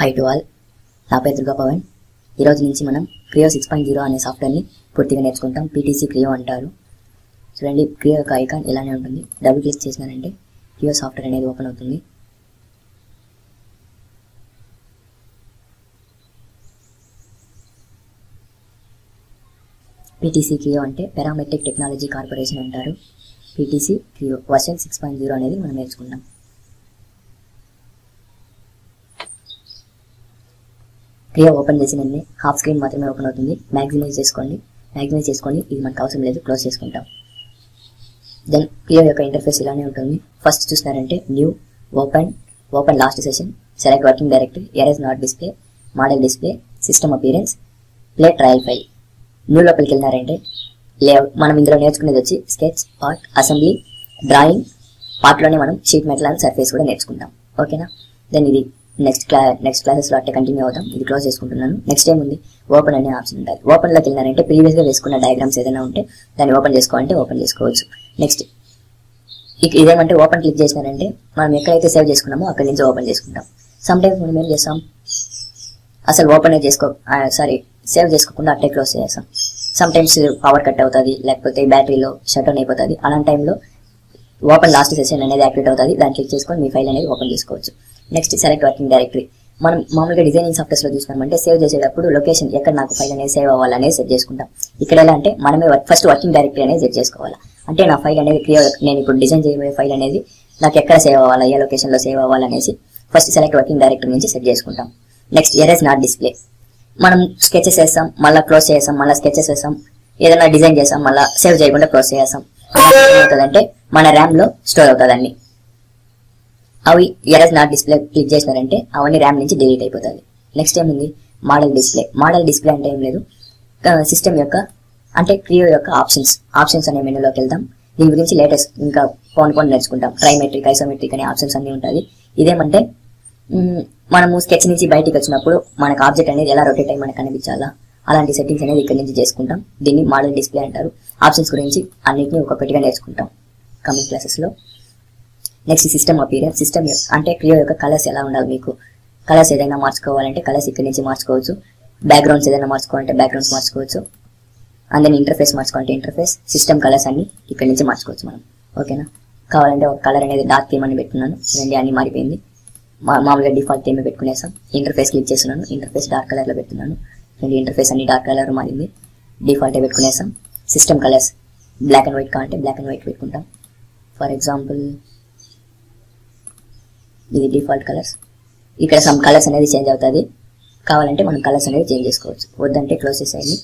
High to all నా పేరు దుర్గా పవన్ ఈరోజు నుంచి మనం క్రియో సిక్స్ పాయింట్ జీరో అనే సాఫ్ట్వేర్ని పూర్తిగా నేర్చుకుంటాం. పీటీసీ క్రియో అంటారు. చూడండి క్రియో యొక్క ఐకాన్ ఇలానే ఉంటుంది. డబుల్ క్లిక్ చేసినారంటే క్రియో సాఫ్ట్వేర్ అనేది ఓపెన్ అవుతుంది. పీటీసీ క్రియో అంటే పెరామెట్రిక్ టెక్నాలజీ కార్పొరేషన్ అంటారు. PTC Creo version six point zero అనేది మనం నేర్చుకుంటాం క్రియో ఓపెన్ చేసిన వెంటనే హాఫ్ స్క్రీన్ మాత్రమే ఓపెన్ అవుతుంది. మ్యాక్సిమైజ్ చేసుకోండి. మ్యాక్సిమైజ్ చేసుకొని ఇది మనకు అవసరం లేదు. క్లోజ్ చేసుకుంటాం. దెన్ క్రియో యొక్క ఇంటర్ఫేస్ ఇలానే ఉంటుంది. ఫస్ట్ చూసినారంటే new open open last session select working directory erase not display model display system appearance play trail file new లోపలికి వెళ్ళినారంటే లేఅవుట్ మనం ఇందులో నేర్చుకునేది వచ్చి స్కెచ్ ఆర్ట్ అసెంబ్లీ డ్రాయింగ్ పార్ట్లోనే మనం షీట్ మెటల్ అండ్ సర్ఫేస్ కూడా నేర్చుకుంటాం. ఓకేనా దెన్ ఇది నెక్స్ట్ క్లా నెక్స్ట్ క్లాసెస్లో అట్టే కంటిన్యూ అవుతాం ఇది క్లోజ్ చేసుకుంటున్నాను. నెక్స్ట్ ఏం ఉంది ఓపెన్ అనే ఆప్షన్ ఉంటుంది ఓపెన్లోకి వెళ్ళినారంటే ప్రీవియస్గా వేసుకున్న డయాగ్రామ్స్ ఏదైనా ఉంటే దాన్ని ఓపెన్ చేసుకోవాలంటే ఓపెన్ చేసుకోవచ్చు. నెక్స్ట్ ఇక ఇదేమంటే ఓపెన్ క్లిక్ చేసినారంటే మనం ఎక్కడైతే సేవ్ చేసుకున్నామో అక్కడి నుంచి ఓపెన్ చేసుకుంటాం. సమ్ టైమ్స్ మనం ఏం చేస్తాం? అసలు ఓపెన్ చేసుకో సారీ సేవ్ చేసుకోకుండా అట్టే క్లోజ్ చేస్తాం. సమ్ టైమ్స్ పవర్ కట్ అవుతుంది లేకపోతే బ్యాటరీలో షట్ డౌన్ అయిపోతుంది. అలాంటి టైంలో ఓపెన్ లాస్ట్ సెషన్ అనేది యాక్టివేట్ అవుతుంది. దాన్ని క్లిక్ చేసుకొని మీ ఫైల్ అనేది ఓపెన్ చేసుకోవచ్చు. నెక్స్ట్ సెలెక్ట్ వర్కింగ్ డైరెక్టరీ మనం మామూలుగా డిజైనింగ్ సాఫ్ట్వేర్స్లో చూసుకున్నామంటే సేవ్ చేసేటప్పుడు లొకేషన్ ఎక్కడ నాకు ఫైల్ అనేది సేవ్ అవ్వాలనేది సెట్ చేసుకుంటాం. ఇక్కడ ఎలా అంటే మనమే ఫస్ట్ వర్కింగ్ డైరెక్టరీ అనేది సెట్ చేసుకోవాలి. అంటే నా ఫైల్ అనేది క్లియర్ నేను ఇప్పుడు డిజైన్ చేయబోయే ఫైల్ అనేది నాకు ఎక్కడ సేవ్ అవ్వాలా ఏ లొకేషన్లో సేవ్ అవ్వాలనేసి ఫస్ట్ సెలెక్ట్ వర్కింగ్ డైరెక్టరీ నుంచి సెట్ చేసుకుంటాం. నెక్స్ట్ ఎరేజ్ నాట్ డిస్ప్లే మనం స్కెచెస్ వేస్తాం మళ్ళీ క్లోజ్ చేస్తాం మళ్ళీ స్కెచెస్ వేస్తాం ఏదైనా డిజైన్ చేస్తాం మళ్ళీ సేవ్ చేయకుండా క్లోజ్ చేస్తాం. ఏమవుతుందంటే మన ర్యామ్లో స్టోర్ అవుతుంది అన్ని అవి ఎరస్ నాట్ డిస్ప్లే క్లిక్ చేసినారంటే అవన్నీ ర్యామ్ నుంచి డిలీట్ అయిపోతుంది నెక్స్ట్ ఏముంది? మోడల్ డిస్ప్లే మోడల్ డిస్ప్లే అంటే ఏం లేదు. సిస్టమ్ యొక్క అంటే క్రియో యొక్క ఆప్షన్స్ ఆప్షన్స్ అనే మెనూలోకి వెళ్దాం. దీని గురించి లేటెస్ట్ ఇంకా పోన్ పోన్ నేర్చుకుంటాం. ట్రైమెట్రిక్ ఐసోమెట్రిక్ అనే ఆప్షన్స్ అన్ని ఉంటుంది ఇదేమంటే మనము స్కెచ్ నుంచి బయటికి వచ్చినప్పుడు మనకు ఆబ్జెక్ట్ అనేది ఎలా రొటేట్ అయ్యి మనకు కనిపించాలా? అలాంటి సెట్టింగ్స్ అనేది ఇక్కడ నుంచి చేసుకుంటాం. దీన్ని మోడల్ డిస్ప్లే అంటారు. ఆప్షన్స్ గురించి అన్నిటిని ఒక్కొక్కటిగా నేర్చుకుంటాం. కమింగ్ క్లాసెస్లో. నెక్స్ట్ సిస్టమ్ అపీరియర్ సిస్టమ్ అంటే క్రియో యొక్క కలర్స్ ఎలా ఉండాలి మీకు? కలర్స్ ఏదైనా మార్చుకోవాలంటే కలర్స్ ఇక్కడ నుంచి మార్చుకోవచ్చు. బ్యాక్గ్రౌండ్స్ ఏదైనా మార్చుకోవాలంటే బ్యాక్గ్రౌండ్స్ మార్చుకోవచ్చు. అండ్ దెన్ ఇంటర్ఫేస్ మార్చుకోవాలంటే ఇంటర్ఫేస్ సిస్టమ్ కలర్స్ అన్ని ఇక్కడి నుంచి మార్చుకోవచ్చు మనం. ఓకేనా కావాలంటే ఒక కలర్ అనేది డార్క్ థీమ్ అని పెట్టుకున్నాను రెండు అన్ని మారిపోయింది. మా- మామూలుగా డిఫాల్ట్ థీమ్ పెట్టుకునేసాం. ఇంటర్ఫేస్ క్లిక్ చేస్తున్నాను. ఇంటర్ఫేస్ డార్క్ కలర్లో రెండు ఇంటర్ఫేస్ అన్ని డార్క్ కలర్ మారింది. Default పెట్టుకునేసాం. System colours black and white కావాలంటే బ్లాక్ అండ్ వైట్ పెట్టుకుంటాం. ఫర్ ఎగ్జాంపుల్ ఇది డిఫాల్ట్ కలర్స్. ఇక్కడ సమ్ కలర్స్ అనేది చేంజ్ అవుతుంది. కావాలంటే మనం కలర్స్ అనేది చేంజ్ చేసుకోవచ్చు. వద్దంటే క్లోజ్ చేసేయండి.